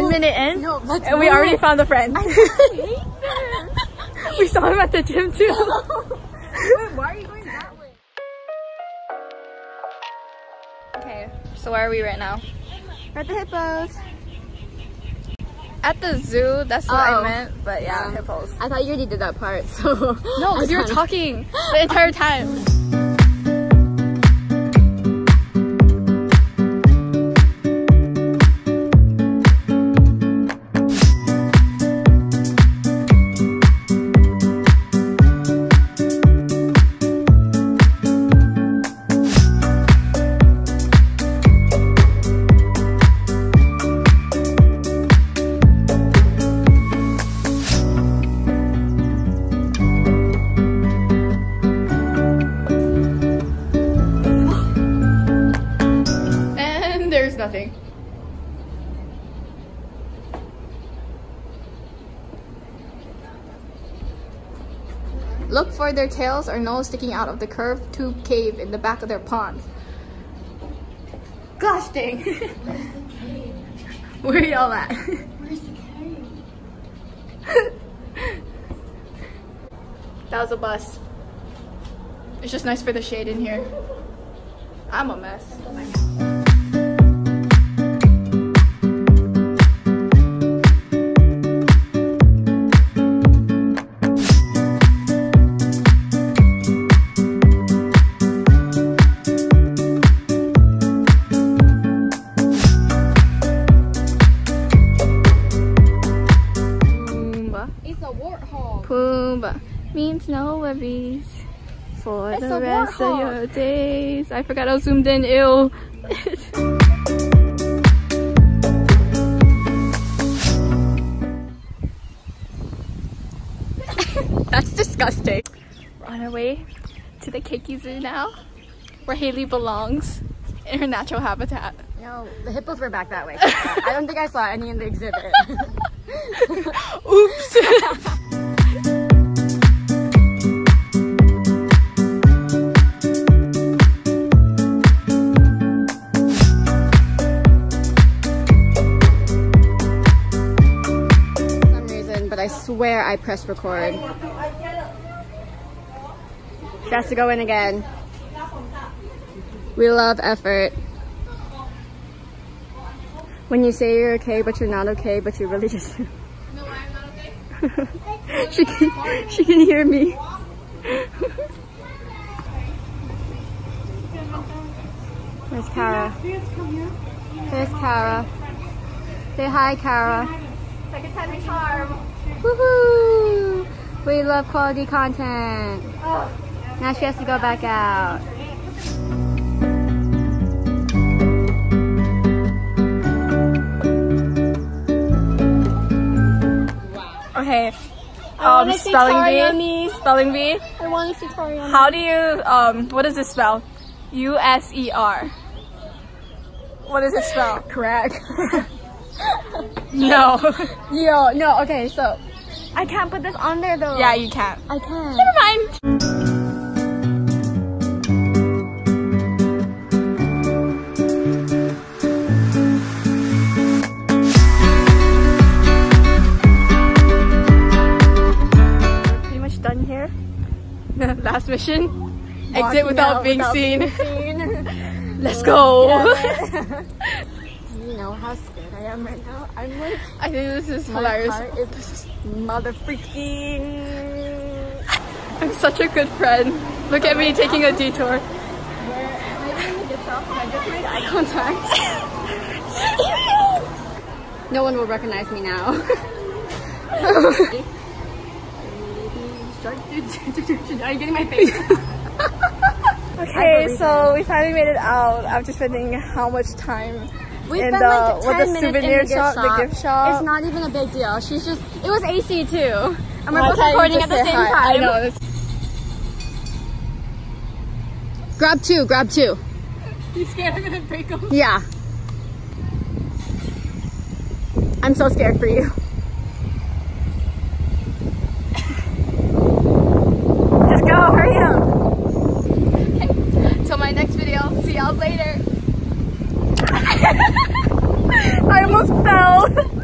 minute in, No, and we already found a friend. We saw him at the gym too. Wait, why are you going that way? okay, so where are we right now? We're at the hippos. At the zoo. That's what Oh. I meant. But yeah, Yeah. hippos. I thought you already did that part, so. No, because you were talking the entire time. And nothing. Look for their tails or nose sticking out of the curved tube cave in the back of their pond. Gosh dang. Where y'all at? Where's the cave? That was a bus. It's just nice for the shade in here. I'm a mess. Pumbaa means no worries for It's the rest of your days. I forgot I was zoomed in. Ew. That's disgusting. We're on our way to the Keiki Zoo now, where Hailey belongs in her natural habitat. No, the hippos were back that way. I don't think I saw any in the exhibit. Oops. swear I pressed record. She has to go in again. We love effort. When you say you're okay, but you're not okay, but you're really just. No, I'm not okay. she can, she can hear me. Where's Cara? There's Cara. Say hi, Cara. Second time a charm. Woohoo! We love quality content. Now she has to go back out. Okay. Um, spelling bee. Spelling bee. I want to see Tariana. How do you um? What does it spell? U S E R. What does it spell? Correct. No. Yo, no, okay, so I can't put this on there though. yeah, you can't. I can. Never mind. Pretty much done here. Last mission. Exit without being without seen. being seen. Let's go. Know how scared I am right now? I'm like, I think this is hilarious. heart is mother freaking. I'm such a good friend. Look at me taking a detour. Where am I going to get off? I just made eye contact. no one will recognize me now. Are you getting my face? Okay, so we finally made it out after spending how much time We uh, in spent the like 10 what the minutes souvenir in the shop, shop. the gift shop. It's not even a big deal. She's just, it was AC too. And we're Why both recording at the same hi? time. I know. This, Grab two, grab two. you scared I'm gonna break them? Yeah. I'm so scared for you. no hospital.